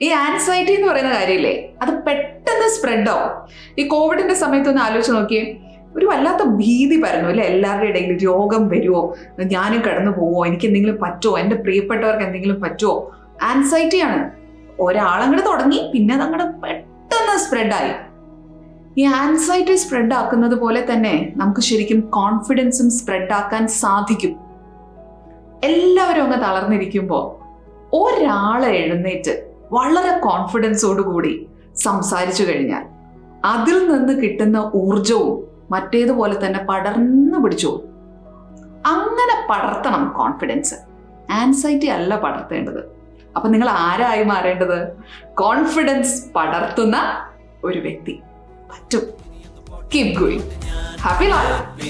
ഈ ആൻസൈറ്റി എന്ന് പറയുന്ന കാര്യമില്ലേ അത് പെട്ടെന്ന് സ്പ്രെഡ് ആവും. ഈ കോവിഡിന്റെ സമയത്ത് ഒന്ന് ആലോചിച്ച് നോക്കിയേ ഒരു വല്ലാത്ത ഭീതി പരന്നു അല്ലെ? എല്ലാവരുടെ ഇടയിൽ രോഗം വരുമോ ഞാനും കടന്നു പോവോ എനിക്ക് എന്തെങ്കിലും പറ്റുമോ എന്റെ പ്രിയപ്പെട്ടവർക്ക് എന്തെങ്കിലും പറ്റുമോ ആൻസൈറ്റിയാണ് ഒരാളങ്ങോട്ട് തുടങ്ങി പിന്നെ അതങ്ങോട്ട് പെട്ടെന്ന് സ്പ്രെഡായി ഈ ആൻസൈറ്റി സ്പ്രെഡ് ആക്കുന്നത് പോലെ തന്നെ നമുക്ക് ശരിക്കും കോൺഫിഡൻസും സ്പ്രെഡ് ആക്കാൻ സാധിക്കും. എല്ലാവരും അങ്ങ് തളർന്നിരിക്കുമ്പോൾ ഒരാളെ എഴുന്നേറ്റ് വളരെ കോൺഫിഡൻസോട് കൂടി സംസാരിച്ചു കഴിഞ്ഞാൽ അതിൽ നിന്ന് കിട്ടുന്ന ഊർജവും മറ്റേതുപോലെ തന്നെ പടർന്നു പിടിച്ചു? അങ്ങനെ പടർത്തണം കോൺഫിഡൻസ് ആൻസൈറ്റി അല്ല പടർത്തേണ്ടത്. അപ്പൊ നിങ്ങൾ ആരായി മാറേണ്ടത്? കോൺഫിഡൻസ് പടർത്തുന്ന ഒരു വ്യക്തി. പറ്റും. Keep going happy life